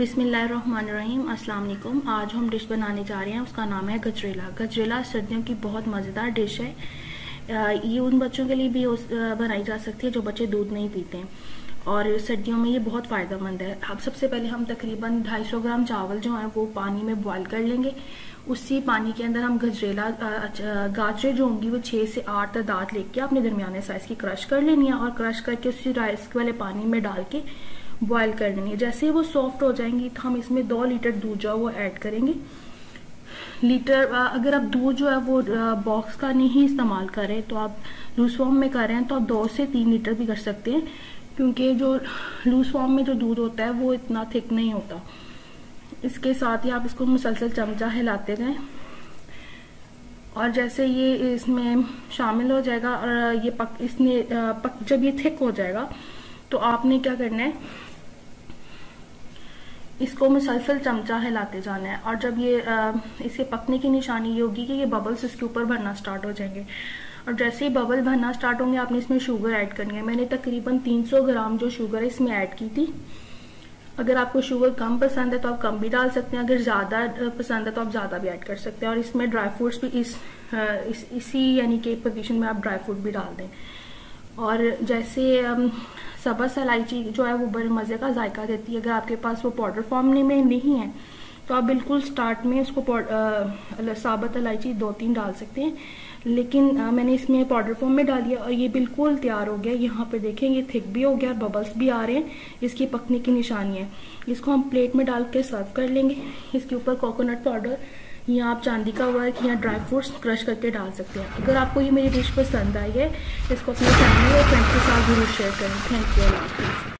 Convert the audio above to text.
बिसमीम अस्सलाम आज हम डिश बनाने जा रहे हैं, उसका नाम है गजरेला। गजरेला सर्दियों की बहुत मज़ेदार डिश है। ये उन बच्चों के लिए भी बनाई जा सकती है जो बच्चे दूध नहीं पीते और सर्दियों में ये बहुत फ़ायदेमंद है। अब सबसे पहले हम तकरीबन 250 ग्राम चावल जो है, वो पानी में बॉईल कर लेंगे। उसी पानी के अंदर हम गजरेला गाजरे जो होंगी, वो छः से आठ दांत लेके अपने दरमियाने साइज़ की क्रश कर लेनी है और क्रश करके उसी राइस वाले पानी में डाल के बॉयल कर है जैसे ही वो सॉफ्ट हो जाएँगी तो हम इसमें दो लीटर दूध जो है वो ऐड करेंगे। लीटर अगर आप दूध जो है वो बॉक्स का नहीं इस्तेमाल करें तो आप लूज फॉर्म में कर रहे हैं तो आप दो से तीन लीटर भी कर सकते हैं, क्योंकि जो लूज फॉर्म में जो दूध होता है, वो इतना थिक नहीं होता। इसके साथ ही आप इसको मुसलसल चमचा हिलाते गए और जैसे ये इसमें शामिल हो जाएगा, और ये पक, इसने पक, जब ये थिक हो जाएगा तो आपने क्या करना है इसको मुसलसल चमचा हिलाते जाना है और जब ये आ, इसे पकने की निशानी ये होगी कि ये बबल्स इसके ऊपर भरना स्टार्ट हो जाएँगे। और जैसे ही बबल भरना स्टार्ट होंगे आपने इसमें शुगर ऐड करनी है। मैंने तकरीबन 300 ग्राम जो शुगर है इसमें ऐड की थी। अगर आपको शुगर कम पसंद है तो आप कम भी डाल सकते हैं। अगर ज़्यादा पसंद है तो आप ज़्यादा भी ऐड कर सकते हैं। और इसमें ड्राई फ्रूट्स भी इस, इस इसी यानी कि पोजीशन में आप ड्राई फ्रूट भी डाल दें। और जैसे सबस इलायची जो है वो बड़े मज़े का जायका देती है। अगर आपके पास वो पाउडर फॉर्म में नहीं है तो आप बिल्कुल स्टार्ट में उसको साबत इलायची दो तीन डाल सकते हैं। लेकिन आ, मैंने इसमें पाउडर फॉर्म में डाल दिया और ये बिल्कुल तैयार हो गया। यहाँ पे देखें ये थिक भी हो गया और बबल्स भी आ रहे हैं। इसकी पकने की निशानी है। इसको हम प्लेट में डाल के सर्व कर लेंगे। इसके ऊपर कोकोनट पाउडर या आप चांदी का वर्क या ड्राई फ्रूट्स क्रश करके डाल सकते हैं। अगर आपको ये मेरी डिश पसंद आई है, इसको अपने फैमिली और फ्रेंड्स के साथ ज़रूर शेयर करें। Thank you